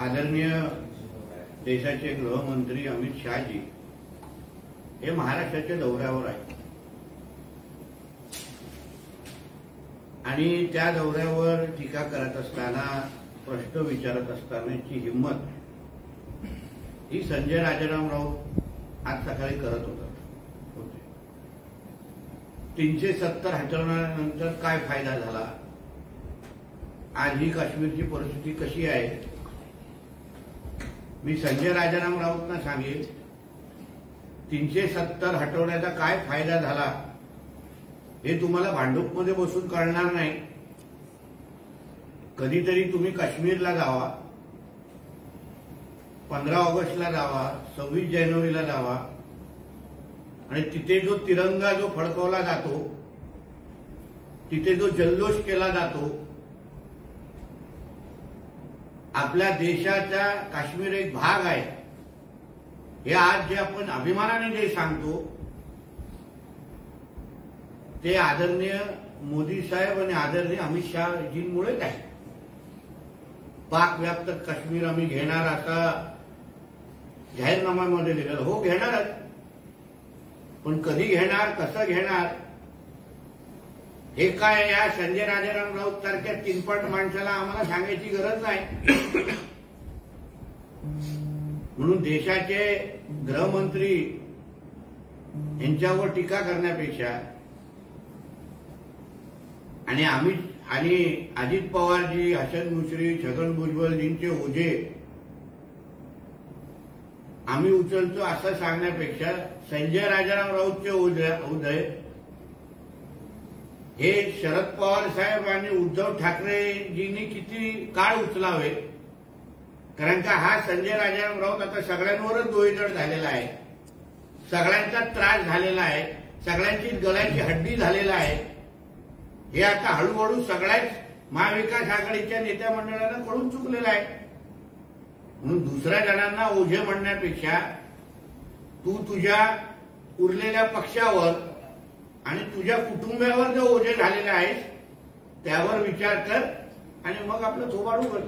आदरणीय देशाचे गृहमंत्री अमित शहाजी हे महाराष्ट्राच्या दौऱ्यावर आहेत. आणि त्या दौऱ्यावर टीका करत असताना प्रश्न विचारत असतानाची हिंमत ही संजय राजाराम राऊत आज सकाळी करत होता. होते. तीनशे सत्तर हटवण्यानंतर काय फायदा झाला? आज ही काश्मीरची परिस्थिती कशी आहे? मी संजय राजाराम राऊतना सांगेन तीनशे सत्तर हटवण्याचा काय फायदा झाला हे तुम्हाला भांडूपमध्ये बसून कळणार नाही. कधीतरी तुम्ही काश्मीरला जावा पंधरा ऑगस्टला जावा सव्वीस जानेवारीला जावा आणि तिथे जो तिरंगा जो फडकवला जातो तिथे जो जल्लोष केला जातो आपल्या देशाचा काश्मीर एक भाग आहे. हे आज जे आपण अभिमानाने जे सांगतो ते आदरणीय मोदी साहेब आणि आदरणीय अमित शहाजींमुळेच आहे. पाक व्याप्त काश्मीर आम्ही घेणार असा जाहीरनाम्यामध्ये लिहिलं हो घेणारच. पण कधी घेणार कसं घेणार हे काय या संजय राजाराम राऊत सारख्या तिनपट माणसाला आम्हाला सांगायची गरज नाही. म्हणून देशाचे गृहमंत्री यांच्यावर टीका करण्यापेक्षा आणि अमित आणि अजित पवारजी हसन मुश्री छगन भुजबलजींचे ओझे आम्ही उचलतो असं सांगण्यापेक्षा संजय राजाराम राऊतचे उदय उदय हे शरद पवार साहेब आणि उद्धव ठाकरेजींनी किती काळ उचलावे? कारण का हा संजय राजाराम राऊत आता सगळ्यांवरच दोईजड झालेला आहे. सगळ्यांचा त्रास झालेला आहे. सगळ्यांची गळ्याची हड्डी झालेला आहे. हे आता हळूहळू सगळ्याच महाविकास आघाडीच्या नेत्या मंडळानं कळून चुकलेलं आहे. म्हणून दुसऱ्या जणांना ओझे म्हणण्यापेक्षा तू तुझ्या उरलेल्या पक्षावर आणि तुझ्या कुटुंबावर जो ओझे झालेला आहे त्यावर विचार कर आणि मग आपलं थोबाडू कर.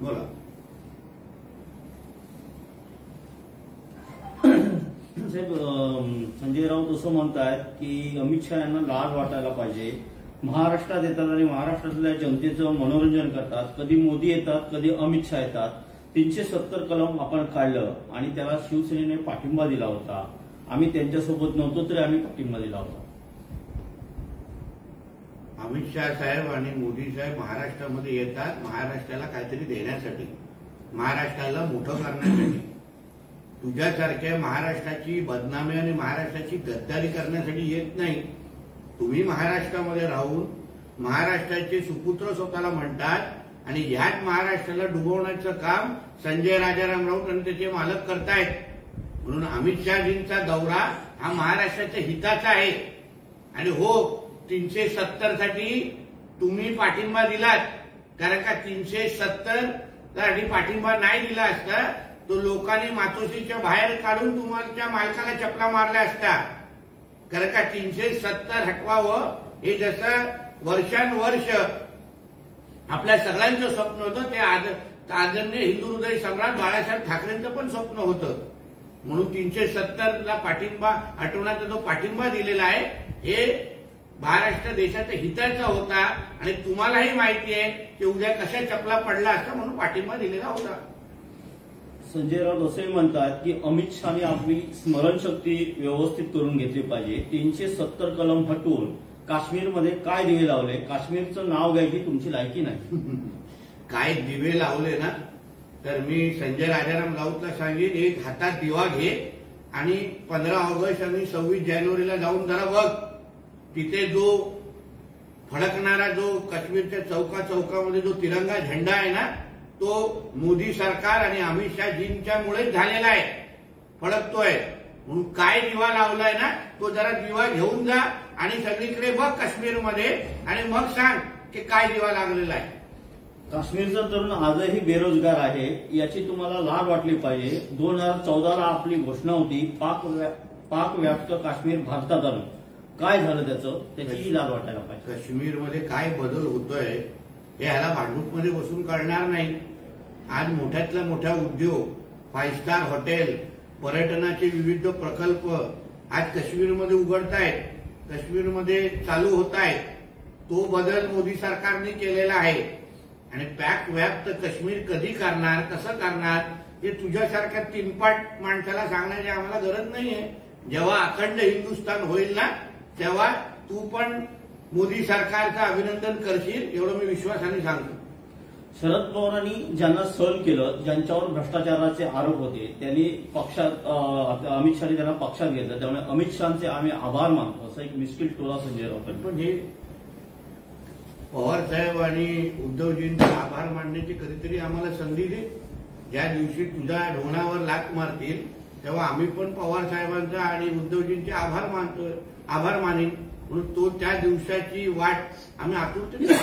बोला. साहेब संजय राऊत असं म्हणतायत की अमित शहा यांना लाज वाटायला पाहिजे. महाराष्ट्रात येतात आणि महाराष्ट्रातल्या जनतेचं मनोरंजन करतात. कधी मोदी येतात कधी अमित शहा येतात. तीनशे सत्तर कलम आपण काढलं आणि त्याला शिवसेनेने पाठिंबा दिला होता. आम्ही त्यांच्यासोबत नव्हतो तरी आम्ही पाठिंबा दिला होता. अमित शाह साहेब आणि मोदी साहेब महाराष्ट्रामध्ये येतात. महाराष्ट्राला काहीतरी देण्यासाठी. महाराष्ट्राला मोठं करण्यासाठी. तुझ्यासारख्या महाराष्ट्राची बदनामी आणि महाराष्ट्राची गद्दारी करण्यासाठी येत नाही. तुम्ही महाराष्ट्रामध्ये राहून महाराष्ट्राचे सुपुत्र स्वतःला म्हणतात आणि ह्याच महाराष्ट्राला डुबवण्याचं काम संजय राजाराम राऊत आणि त्याचे मालक करतायत. म्हणून अमित शहाजींचा दौरा हा महाराष्ट्राच्या हिताचा आहे. आणि हो तीनशे सत्तरसाठी तुम्ही पाठिंबा दिलात. कारण का तीनशे सत्तरसाठी पाठिंबा नाही दिला असता तो लोकांनी मातोश्रीच्या बाहेर काढून तुमच्या मालकाला चपला मारल्या असता. कारण का तीनशे सत्तर हटवावं हे जसं वर्षानुवर्ष आपल्या सगळ्यांचं स्वप्न होतं ते आद आदरणीय हिंदू हृदय सम्राट बाळासाहेब ठाकरेंचं पण स्वप्न होतं. म्हणून तीनशे सत्तरला पाठिंबा हटवण्याचा जो पाठिंबा दिलेला आहे हे महाराष्ट्र देशाच्या हिताचा होता. आणि तुम्हालाही माहिती आहे की उद्या कशा चपला पडला असता म्हणून पाठिंबा दिलेला होता. संजय राऊत असंही म्हणतात की अमित शहाने आपली स्मरणशक्ती व्यवस्थित करून घेतली पाहिजे. तीनशे सत्तर कलम हटवून काश्मीरमध्ये काय दिवे लावले? काश्मीरचं नाव घ्यायची तुमची लायकी नाही. काय दिवे लावले ना? तर मी संजय राजाराम राऊतला सांगेन एक हातात दिवा घे आणि पंधरा ऑगस्ट आणि सव्वीस जानेवारीला जाऊन जरा बघ. तिथे जो फडकणारा जो काश्मीरच्या चौका चौकामध्ये जो तिरंगा झेंडा आहे ना तो मोदी सरकार आणि अमित शहाजींच्यामुळेच झालेला आहे. फडकतोय. म्हणून काय दिवा लावलाय ना तो जरा दिवा घेऊन जा आणि सगळीकडे बघ काश्मीरमध्ये आणि मग सांग की काय दिवा लागलेला आहे. काश्मीरचा तरुण आजही बेरोजगार आहे याची तुम्हाला लाज वाटली पाहिजे. दोन हजार चौदाला आपली घोषणा होती पाक व्या- पाक व्याप्त काश्मीर भारतात आणू काय झालं त्याचं? त्याचीही लाज वाटायला पाहिजे. काश्मीरमध्ये काय बदल होतोय हे ह्याला भांडूपमध्ये बसून कळणार नाही. आज मोठ्यातल्या मोठ्या उद्योग फाईव्ह स्टार हॉटेल पर्यटनाचे विविध प्रकल्प आज काश्मीरमध्ये उघडतायत. काश्मीरमध्ये चालू होत आहेत तो बदल मोदी सरकारने केलेला आहे. आणि पॅक व्याप्त काश्मीर कधी करणार कसं करणार हे तुझ्यासारख्या तीनपाट माणसाला सांगण्याची आम्हाला गरज नाहीये. जेव्हा अखंड हिंदुस्थान होईल ना तेव्हा तू पण मोदी सरकारचं अभिनंदन करशील एवढं मी विश्वासाने सांगतो. शरद पवारांनी ज्यांना सहन केलं ज्यांच्यावर भ्रष्टाचाराचे आरोप होते त्यांनी पक्षात अमित शहानी त्यांना पक्षात घेतलं. त्यामुळे अमित शहाचे आम्ही आभार मानतो असं एक मिस्किल टोला संजय राऊत पण हे पवार साहेब आणि उद्धवजींचे आभार मानण्याची कधीतरी आम्हाला संधी दे. ज्या दिवशी तुझ्या ढोणावर लात मारतील तेव्हा आम्ही पण पवार साहेबांचा आणि उद्धवजींचे आभार मानतोय आभार मानेन. म्हणून तो त्या दिवसाची वाट आम्ही आतुरतेने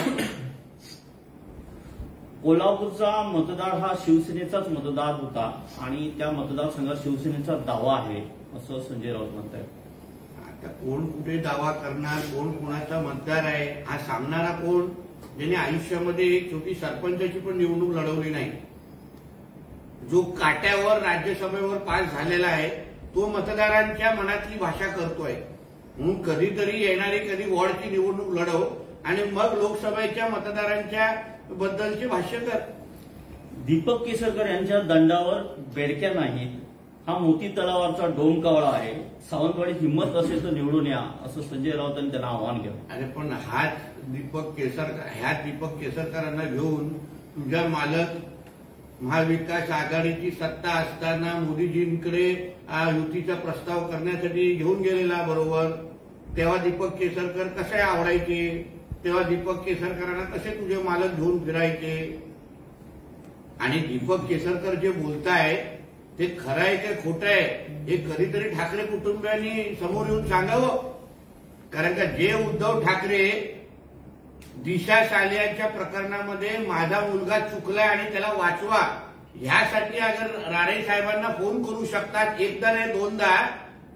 कोल्हापूरचा मतदार हा शिवसेनेचाच मतदार होता आणि त्या मतदारसंघात शिवसेनेचा दावा आहे असं संजय राऊत म्हणतात कोण कुठे दावा करणार कोण कोणाचा मतदार आहे हा सांगणारा कोण? ज्याने आयुष्यामध्ये छोटी सरपंचाची पण निवडणूक लढवली नाही. जो काट्यावर राज्यसभेवर पास झालेला आहे तो मतदारांच्या मनातली भाषा करतोय. म्हणून कधीतरी येणारी कधी वॉर्डची निवडणूक लढव आणि मग लोकसभेच्या मतदारांच्या बद्दलचे भाष्य कर. दीपक केसरकर यांच्या दंडावर बेडक्या नाहीत. हा मोती तलावाचा डोंकावळा आहे. सावंतवाडी हिंमत असेल तर निवडून या असं संजय राऊतांनी त्यांना आव्हान केलं. अरे पण हाच दीपक केसरकर ह्या दीपक केसरकरांना घेऊन तुझ्या मालक महाविकास आघाडीची सत्ता असताना मोदीजींकडे युतीचा प्रस्ताव करण्यासाठी घेऊन गेलेला बरोबर. तेव्हा दीपक केसरकर कसे आवडायचे? तेव्हा दीपक केसरकरांना कसे तुझे मालक घेऊन फिरायचे? आणि दीपक केसरकर जे बोलताय हे खरं आहे काय खोटं आहे? हे कधीतरी ठाकरे कुटुंबियांनी समोर येऊन सांगावं? कारण का जे उद्धव ठाकरे दिशा सालियांच्या प्रकरणामध्ये माझा मुलगा चुकलाय आणि त्याला वाचवा ह्यासाठी अगर राणे साहेबांना फोन करू शकतात एकदा नाही दोनदा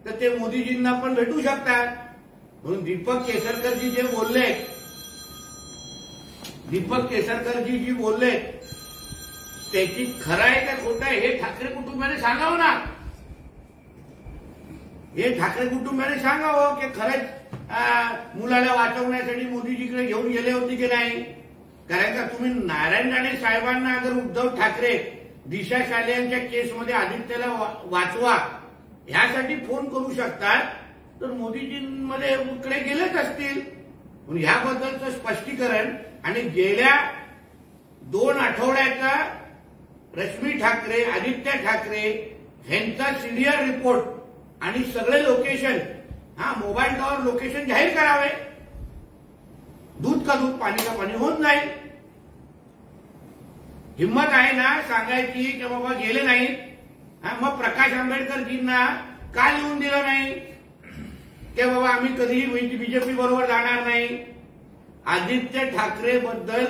तर ते मोदीजींना पण भेटू शकतात. म्हणून दीपक केसरकरजी जे बोलले दीपक केसरकरजी जी बोलले त्याची खरं आहे का खोटं आहे हे ठाकरे कुटुंबाने सांगावं ना. हे ठाकरे कुटुंबाने सांगावं की खरंच मुलाला वाचवण्यासाठी मोदीजीकडे घेऊन गेले होते की नाही? कारण का तुम्ही नारायण राणे साहेबांना अगर उद्धव ठाकरे दिशा शालेयांच्या केसमध्ये आदित्यला वाचवा ह्यासाठी फोन करू शकतात तर मोदीजींमध्ये कडे गेलेच असतील. ह्याबद्दलचं स्पष्टीकरण आणि गेल्या दोन आठवड्याचा रश्मी ठाकरे आदित्य ठाकरे ह्यांचा सिनियर रिपोर्ट आणि सगळे लोकेशन हा मोबाईल टॉवर लोकेशन जाहीर करावे. दूध का दूध पाणी का पाणी होऊन जाईल. हिंमत आहे ना सांगायची की बाबा गेले नाही हा, मग प्रकाश आंबेडकरजींना का लिहून दिलं नाही? की बाबा आम्ही कधीही बीजेपी बरोबर जाणार नाही. आदित्य ठाकरे बद्दल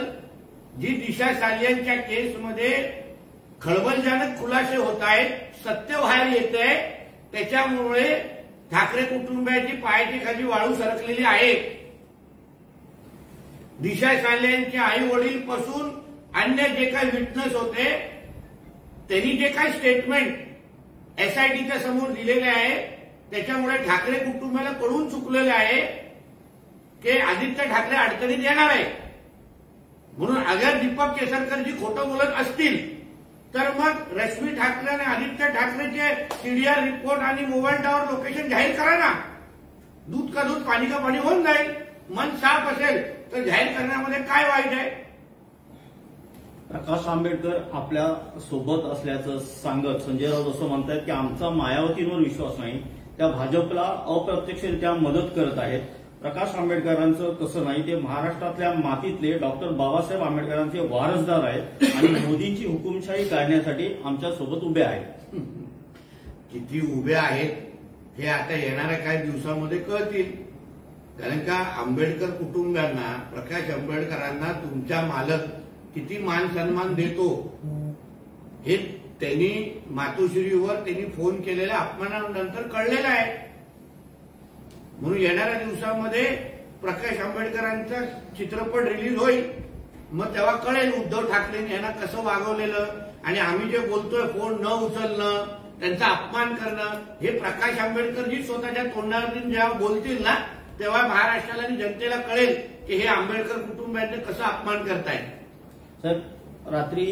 जी दिशा सालियांच्या केसमध्ये खळबळजनक खुलासे होत आहेत सत्य बाहेर येत आहे. त्याच्यामुळे ठाकरे कुटुंबाची पायाची खाली वाळू सरकलेली आहे. दिशा सालियांचे आई वडील पासून अन्य जे काही विटनेस होते त्यांनी जे काही स्टेटमेंट एसआयटीच्या समोर दिलेले आहे त्याच्यामुळे ठाकरे कुटुंबाला कळून चुकलेले आहे की आदित्य ठाकरे अडचणीत येणार आहे. म्हणून अगर दीपक केसरकरजी खोटं बोलत असतील तर मग रश्मी ठाकरे आणि आदित्य ठाकरेचे सीडीआर रिपोर्ट आणि मोबाईल टॉवर लोकेशन जाहीर करा ना दूध का दूध पाणी का पाणी होऊन जाईल. मन साफ असेल तर जाहीर करण्यामध्ये काय वाईट आहे? प्रकाश आंबेडकर आपल्यासोबत असल्याचं सांगत संजय राऊत असं म्हणतात की आमचा मायावतींवर विश्वास नाही त्या भाजपला अप्रत्यक्षरित्या मदत करत आहेत. प्रकाश आंबेडकरांचं तसं नाही ते महाराष्ट्रातल्या मातीतले डॉक्टर बाबासाहेब आंबेडकरांचे वारसदार आहेत आणि मोदींची हुकुमशाही काढण्यासाठी आमच्यासोबत उभे आहेत. किती उभे आहेत हे आता येणाऱ्या काही दिवसामध्ये कळतील. कारण का आंबेडकर कुटुंबियांना प्रकाश आंबेडकरांना तुमचा मालक किती मान सन्मान देतो हे त्यांनी मातोश्रीवर त्यांनी फोन केलेल्या अपमानानंतर कळलेलं आहे. म्हणून येणाऱ्या दिवसामध्ये प्रकाश आंबेडकरांचा चित्रपट रिलीज होईल. मग तेव्हा कळेल उद्धव ठाकरेंनी यांना कसं वागवलेलं आणि आम्ही जे बोलतोय फोन न उचलणं त्यांचा अपमान करणं हे प्रकाश आंबेडकरजी स्वतःच्या तोंडावरून जेव्हा बोलतील ना तेव्हा महाराष्ट्राला आणि जनतेला कळेल की हे आंबेडकर कुटुंबियांनी कसं अपमान करतायत. सर रात्री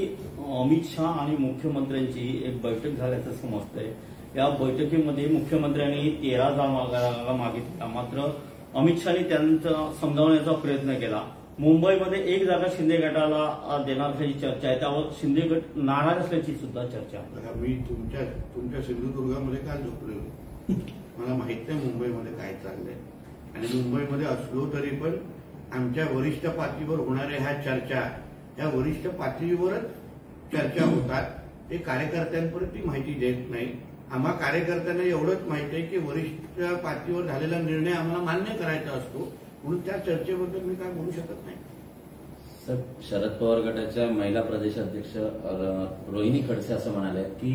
अमित शहा आणि मुख्यमंत्र्यांची एक बैठक झाल्याचं समजतंय. या बैठकीमध्ये मुख्यमंत्र्यांनी तेरा जागा मागायला मागितल्या. मात्र अमित शहानी त्यांचा समजावण्याचा प्रयत्न केला. मुंबईमध्ये एक जागा शिंदे गटाला देणार असल्याची चर्चा आहे. त्यावर शिंदे गट नाराज असल्याची सुद्धा चर्चा आहे. मी तुमच्या तुमच्या सिंधुदुर्गामध्ये काल झोपलेलो मला माहीत नाही मुंबईमध्ये काय चाललंय. आणि मुंबईमध्ये असलो तरी पण आमच्या वरिष्ठ पातळीवर होणाऱ्या ह्या चर्चा या वरिष्ठ पातळीवरच चर्चा होतात. ते कार्यकर्त्यांपर्यंत ती माहिती देत नाही आम्हा कार्यकर्त्यांना एवढंच माहिती आहे की वरिष्ठ पातळीवर झालेला निर्णय आम्हाला मान्य करायचा असतो. म्हणून त्या चर्चेबद्दल मी काय बोलू शकत नाही. सर शरद पवार गटाच्या महिला प्रदेशाध्यक्ष रोहिणी खडसे असं म्हणाले की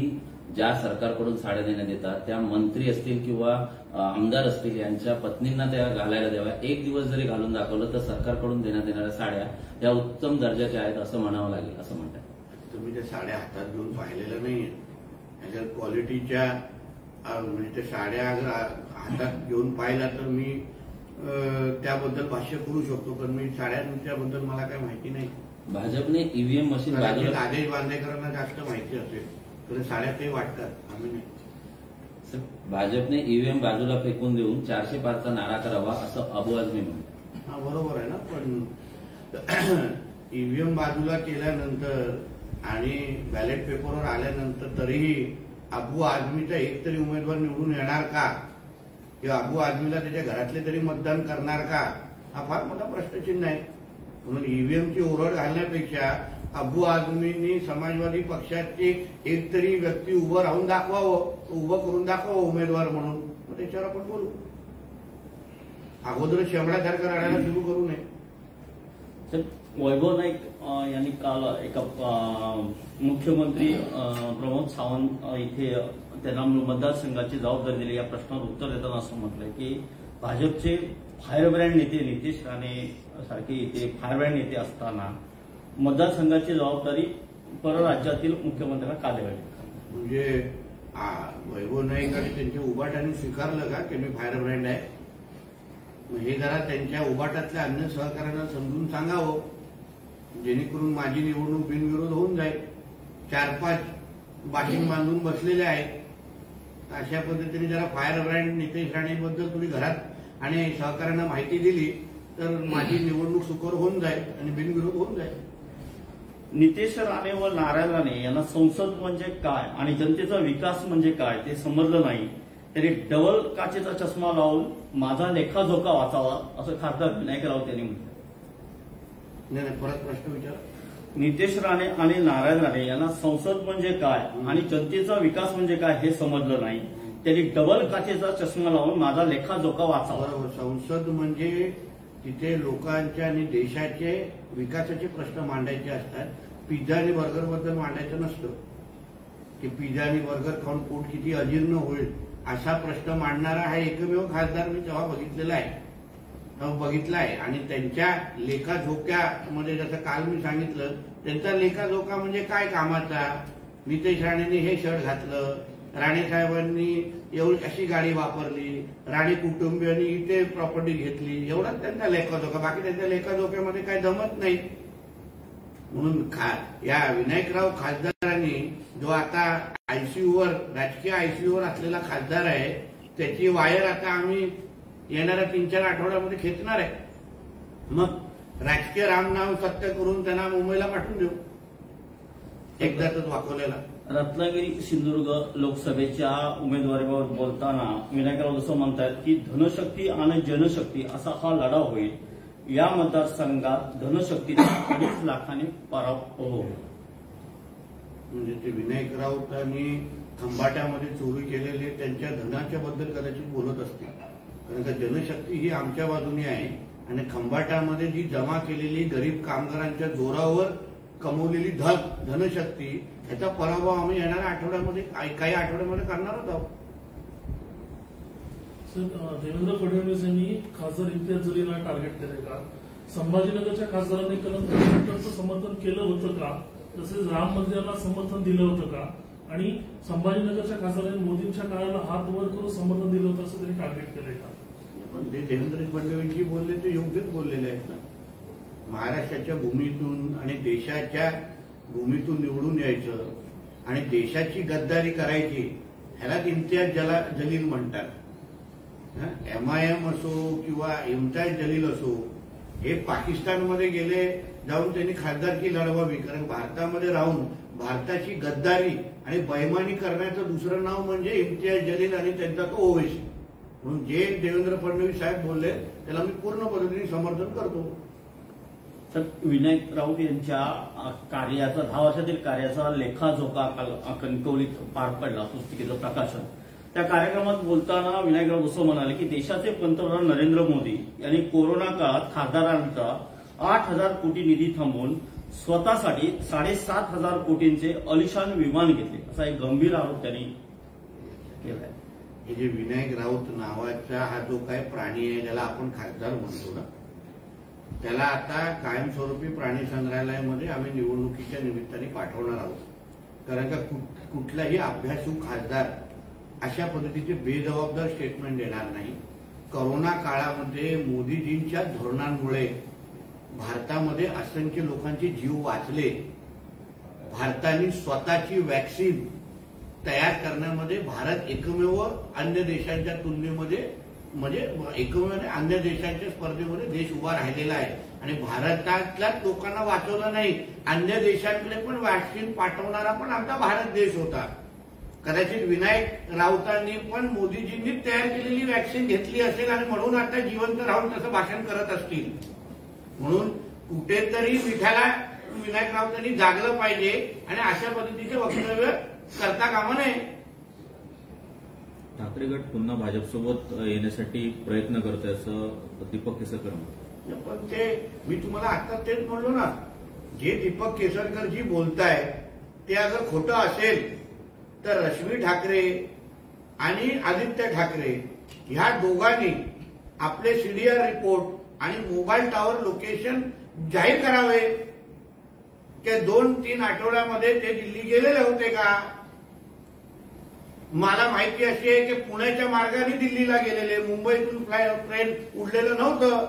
ज्या सरकारकडून साड्या देण्यात येतात त्या मंत्री असतील किंवा आमदार असतील यांच्या पत्नींना त्या घालायला द्याव्या. एक दिवस जरी घालून दाखवलं तर सरकारकडून देण्यात येणाऱ्या साड्या या उत्तम दर्जाच्या आहेत असं म्हणावं लागेल असं म्हणतात. तुम्ही त्या साड्या हातात घेऊन पाहिलेल्या नाहीये जर क्वालिटीच्या म्हणजे त्या साड्या जर हातात घेऊन पाहिल्या तर मी त्याबद्दल भाष्य करू शकतो पण मी साड्यांच्याबद्दल मला काही माहिती नाही. भाजपने ईव्हीएम मशीन कदाचित बाजूला आदेश बांदेकरांना जास्त माहिती असेल तर साड्या ते वाटतात आम्ही नाही. भाजपने ईव्हीएम बाजूला फेकून देऊन चारशे पाचचा नारा करावा असं अबू आझमी म्हणतात. हा बरोबर आहे ना पण ईव्हीएम बाजूला केल्यानंतर आणि बॅलेट पेपरवर आल्यानंतर तरीही अबू आझमीचा एक तरी उमेदवार निवडून येणार का? किंवा अबू आझमीला त्याच्या घरातले तरी मतदान करणार का? हा फार मोठा प्रश्नचिन्ह आहे. म्हणून ईव्हीएमची ओरड घालण्यापेक्षा अबू आझमींनी समाजवादी पक्षाची एक तरी व्यक्ती उभं राहून दाखवावं उभं करून दाखवावं उमेदवार म्हणून. मग त्याच्यावर आपण बोलू. अगोदर शेमड्यासारखं राहण्याला सुरू करू नये. तर वैभव नाईक यांनी काल एका मुख्यमंत्री प्रमोद सावंत इथे त्यांना मतदारसंघाची जबाबदारी दिली. या प्रश्नावर उत्तर देताना असं म्हटलंय की भाजपचे फायरब्रँड नेते नितीश राणे सारखे इथे फायरब्रँड नेते असताना मतदारसंघाची जबाबदारी परराज्यातील मुख्यमंत्र्यांना का द्यावी? म्हणजे वैभव नाईक आणि त्यांच्या उभाटाने स्वीकारलं का की मी फायरब्रँड आहे? हे जरा त्यांच्या उभाटातल्या अन्य सहकार्यांना समजून सांगावं. जेणेकरून माझी निवडणूक बिनविरोध होऊन जाईल. चार पाच बाशिंग बांधून बसलेले आहेत. अशा पद्धतीने जरा फायर ब्रँड नितेश राणेबद्दल तुम्ही घरात आणि सहकार्यांना माहिती दिली तर माझी निवडणूक सुकर होऊन जाईल आणि बिनविरोध होऊन जाईल. नितेश राणे व नारायण राणे यांना संसद म्हणजे काय आणि जनतेचा विकास म्हणजे काय ते समजलं नाही. त्यांनी डबल काचेचा चष्मा लावून माझा लेखाजोखा वाचावा असं खासदार विनायक राऊत यांनी म्हटलं. नाही नाही, परत प्रश्न विचार. नितेश राणे आणि नारायण राणे यांना संसद म्हणजे काय आणि जनतेचा विकास म्हणजे काय हे समजलं नाही. त्यांनी डबल काचेचा चष्मा लावून माझा लेखाजोखा वाचावा. बरोबर संसद म्हणजे तिथे लोकांचे आणि देशाचे विकासाचे प्रश्न मांडायचे असतात. पिझ्झा आणि बर्गरबद्दल मांडायचं नसतं. की पिझ्झा आणि बर्गर खाऊन पोट किती अजीर्ण होईल असा प्रश्न मांडणारा हा एकमेव खासदार मी तेव्हा बघितलेला आहे. बघितलाय. आणि त्यांच्या लेखाजोख्यामध्ये जसं काल मी सांगितलं त्यांचा लेखाजोखा म्हणजे काय कामाचा? नितेश राणेंनी हे शर्ट घातलं. राणे साहेबांनी एवढी अशी गाडी वापरली. राणे कुटुंबियांनी इथे प्रॉपर्टी घेतली. एवढाच त्यांचा लेखाजोखा. बाकी त्यांच्या लेखाजोख्यामध्ये काही जमत नाही. म्हणून खा या विनायकराव खासदारांनी जो आता आयसीयूवर राजकीय आयसीयूवर असलेला खासदार आहे त्याची वायर आता आम्ही येणाऱ्या तीन चार आठवड्यामध्ये खेचणार आहे. मग राजकीय रामनाम सत्य करून त्यांना मुंबईला पाठवून देऊ. एकदाच वाकवलेला रत्नागिरी सिंधुदुर्ग लोकसभेच्या उमेदवारीबाबत बोलताना विनायकराव जसं म्हणतात की धनशक्ती आणि जनशक्ती असा हा लढा होईल. या मतदारसंघात धनशक्तीचा अडीच लाखांनी पराभव होईल. म्हणजे ते विनायक राऊतांनी खंबाट्यामध्ये चोरी केलेली त्यांच्या धनाच्या बद्दल कदाचित बोलत असतील. कारण का जनशक्ती ही आमच्या बाजूने आहे. आणि खंबाट्यामध्ये जी जमा केलेली गरीब कामगारांच्या जोरावर कमवलेली धन धनशक्ती याचा पराभव आम्ही येणाऱ्या आठवड्यामध्ये काही आठवड्यामध्ये करणारच आहोत सर देवेंद्र फडणवीस यांनी खासदार इम्तियाज जलीलला टार्गेट केले का? संभाजीनगरच्या खासदारांनी कलम त्रेसष्टचं समर्थन केलं होतं का? तसेच राम मंदिराला समर्थन दिलं होतं का? आणि संभाजीनगरच्या खासदारांनी मोदींच्या काळाला हात वर करून समर्थन दिलं होतं असं त्यांनी टार्गेट केलंय का? पण ते देवेंद्र फडणवीसजी बोलले ते योग्यच बोललेले आहेत ना. महाराष्ट्राच्या भूमीतून आणि देशाच्या भूमीतून निवडून यायचं आणि देशाची गद्दारी करायची ह्याला इम्तियाज जला जलील म्हणतात. एम आय एम असो किंवा इम्तियाज जलील असो हे पाकिस्तानमध्ये गेले जाऊन त्यांनी खासदारकी लढवावी. कारण भारतामध्ये राहून भारताची गद्दारी आणि बैमानी करण्याचं दुसरं नाव म्हणजे इम्तियाज जलील आणि त्यांचा तो ओवेसी. म्हणून जे देवेंद्र फडणवीस साहेब बोलले त्याला मी पूर्ण पद्धतीने समर्थन करतो. तर विनायक राऊत यांच्या कार्याचा दहा वर्षातील कार्याचा लेखाजोखा कणकवलीत पार पडला पुस्तिकेचं प्रकाशन. त्या कार्यक्रमात बोलताना विनायक राऊत असं म्हणाले की देशाचे पंतप्रधान नरेंद्र मोदी यांनी कोरोना काळात खासदारांचा आठ हजार कोटी निधी थांबवून स्वतःसाठी साडेसात हजार कोटींचे अलिशान विमान घेतले. असा एक गंभीर आरोप त्यांनी केलाय. हे जे विनायक राऊत नावाचा हा जो काय प्राणी आहे ज्याला आपण खासदार म्हणतो ना त्याला आता कायमस्वरूपी प्राणी संग्रहालयामध्ये आम्ही निवडणुकीच्या निमित्ताने पाठवणार आहोत. कारण का कुठ- कुठलाही अभ्यासू खासदार अशा पद्धतीचे बेजबाबदार स्टेटमेंट देणार नाही. करोना काळामध्ये मोदीजींच्या धोरणांमुळे भारतामध्ये असंख्य लोकांचे जीव वाचले. भारताने स्वतःची वॅक्सिन तयार करण्यामध्ये भारत एकमेव अन्य देशांच्या तुलनेमध्ये म्हणजे एकमेव अन्य देशांच्या स्पर्धेमध्ये देश उभा राहिलेला आहे. आणि भारतातल्याच लोकांना वाचवलं नाही. अन्य देशांकडे पण वॅक्सिन पाठवणारा पण आमचा भारत देश होता. कदाचित विनायक राऊतांनी पण मोदीजींनी तयार केलेली वॅक्सिन घेतली असेल आणि म्हणून आता जिवंत राहून तसं भाषण करत असतील. म्हणून कुठेतरी विठाला विनायक राऊतांनी जागलं पाहिजे आणि अशा पद्धतीचे वक्तव्य करता कामा नये ठाकरे गट पुन्हा भाजपसोबत येण्यासाठी प्रयत्न करत आहे असं दीपक केसरकर म्हणतात. पण ते मी तुम्हाला आता तेच म्हणलो ना जे दीपक केसरकर जी बोलताय ते अगर खोटं असेल तर रश्मी ठाकरे आणि आदित्य ठाकरे ह्या दोघांनी आपले सीडीआर रिपोर्ट आणि मोबाईल टॉवर लोकेशन जाहीर करावे. की दोन तीन आठवड्यामध्ये ते दिल्ली गेलेले होते का? मला माहिती अशी आहे की पुण्याच्या मार्गाने दिल्लीला गेलेले मुंबईतून फ्लाय ट्रेन उडलेलं नव्हतं.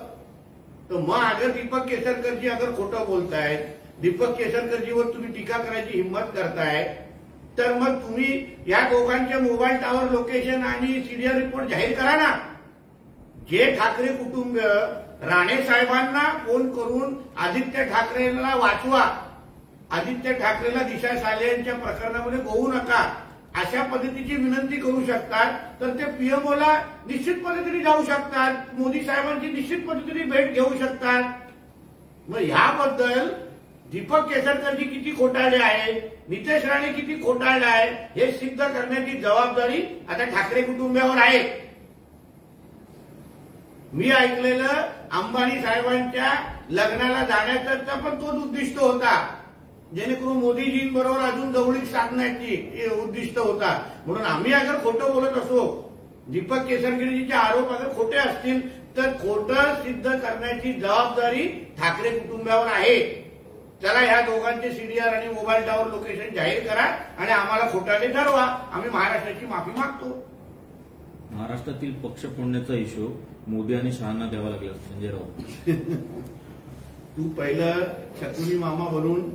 तर मग अगर दीपक केसरकरजी अगर खोटं बोलतायत दीपक केसरकरजीवर तुम्ही टीका करायची हिंमत करताय तर मग तुम्ही या दोघांचे मोबाईल टॉवर लोकेशन आणि सीरियल रिपोर्ट जाहीर करा ना. जे ठाकरे कुटुंब राणे साहेबांना फोन करून आदित्य ठाकरेला वाचवा. आदित्य ठाकरेला दिशा साले यांच्या प्रकरणामध्ये गोवू नका. अशा पद्धतीची विनंती करू शकतात तर ते पीएमओला निश्चित पद्धतीने जाऊ शकतात. मोदी साहेबांची निश्चित पद्धतीने भेट घेऊ शकतात. मग ह्याबद्दल दीपक केसरकरजी किती खोटाळले आहे नितेश राणे किती खोटाळले आहे हे सिद्ध करण्याची जबाबदारी आता ठाकरे कुटुंबावर आहे. मी ऐकलेलं अंबानी साहेबांच्या लग्नाला जाण्याचा पण तोच उद्दिष्ट होता. जेणेकरून मोदीजींबरोबर अजून जवळीक साधण्याची उद्दिष्ट होता म्हणून आम्ही अगर खोटं बोलत असो दीपक केसरगिरीजीचे आरोप अगर खोटे असतील तर खोटं सिद्ध करण्याची जबाबदारी ठाकरे कुटुंबावर आहे. चला ह्या दोघांचे सीडीआर आणि मोबाईल टॉवर लोकेशन जाहीर करा आणि आम्हाला खोटाने ठरवा. आम्ही महाराष्ट्राची माफी मागतो. महाराष्ट्रातील पक्ष फोडण्याचा हिशोब मोदी आणि शहांना द्यावा लागला संजय राऊत. तू पहिलं शकुनी मामा बनून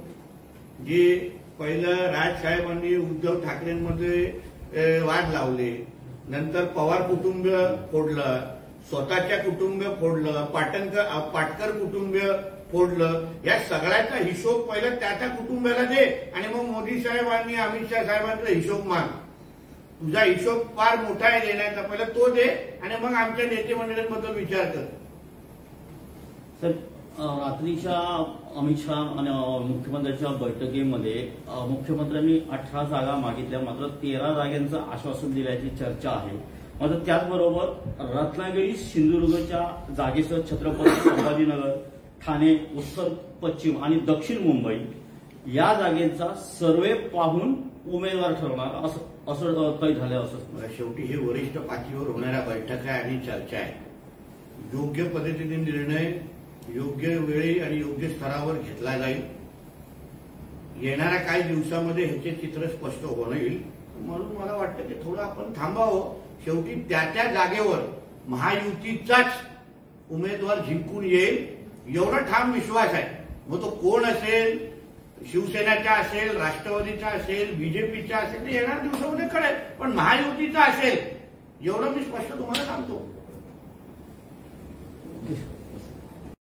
जे पहिलं राजसाहेबांनी उद्धव ठाकरेंमध्ये वाद लावले. नंतर पवार कुटुंब फोडलं स्वतःच्या कुटुंब फोडलं पाटणकर पाटकर कुटुंब फोडलं. या सगळ्याचा हिशोब पहिला त्या त्या कुटुंबाला दे आणि मग मोदी साहेबांनी अमित शाह साहेबांचा हिशोब माग. तुझा हिशोब फार मोठा आहे देण्याचा. पहिला तो दे आणि मग आमच्या नेते मंडळींबद्दल विचार कर. तर रात्रीच्या अमित शहा आणि मुख्यमंत्र्यांच्या बैठकीमध्ये मुख्यमंत्र्यांनी अठरा जागा मागितल्या. मात्र तेरा जागांचं आश्वासन दिल्याची चर्चा आहे. मात्र त्याचबरोबर रत्नागिरी सिंधुदुर्गच्या जागेसह छत्रपती संभाजीनगर ठाणे उत्तर पश्चिम आणि दक्षिण मुंबई या जागेचा सर्वे पाहून उमेदवार ठरवणार असं असं काही झालं असं शेवटी हे वरिष्ठ पातळीवर होणाऱ्या बैठका आणि चर्चा आहे योग्य पद्धतीने निर्णय योग्य वेळी आणि योग्य स्तरावर घेतला जाईल. येणाऱ्या काही दिवसामध्ये ह्याचे चित्र स्पष्ट होणं येईल. म्हणून मला वाटतं की थोडं आपण थांबावं. शेवटी त्या त्या जागेवर महायुतीचाच उमेदवार जिंकून येईल. एवढा ठाम विश्वास आहे. मग तो कोण असेल? शिवसेनेचा असेल राष्ट्रवादीचा असेल बीजेपीचा असेल ते येणाऱ्या दिवसामध्ये कळेल. पण महायुतीचा असेल एवढं मी स्पष्ट तुम्हाला सांगतो.